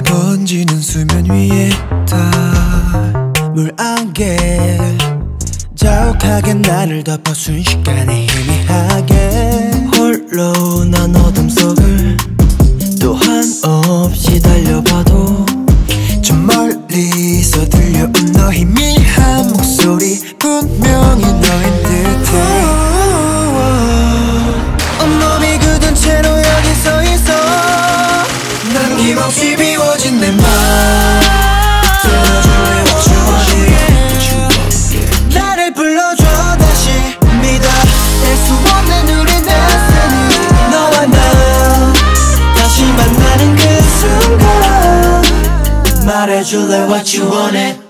번지는 수면 위에 닿물 안개. 자욱하게 나를 덮어 순식간에 희미하게. 홀로 난 어둠 속을 또 한없이 달려봐도 저 멀리서 들려온 너의 미한 목소리 분명히 너인 듯해. 온몸이 굳은 채로 여기 서 있어. 남김없이 비 불러줘 다시 믿어낼 수 없는 우리 destiny 너와 나. 다시 만나는 그 순간 말해줄래? What you wanted